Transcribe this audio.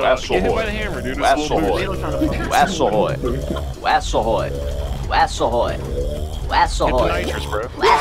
Wassahoy. Wassahoy. Wassahoy. Wassahoy. Wassahoy. Wassahoy. Wassahoy.